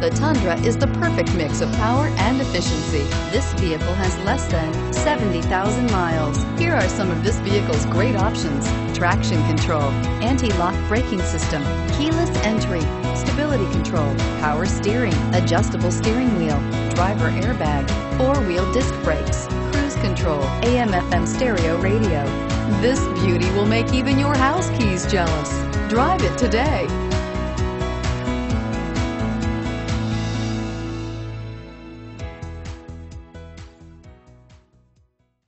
the Tundra is the perfect mix of power and efficiency. This vehicle has less than 70,000 miles. Here are some of this vehicle's great options. Traction control, anti-lock braking system, keyless entry, stability control, power steering, adjustable steering wheel, driver airbag, four-wheel disc brakes, cruise control, AM FM stereo radio. This beauty will make even your house keys jealous. Drive it today.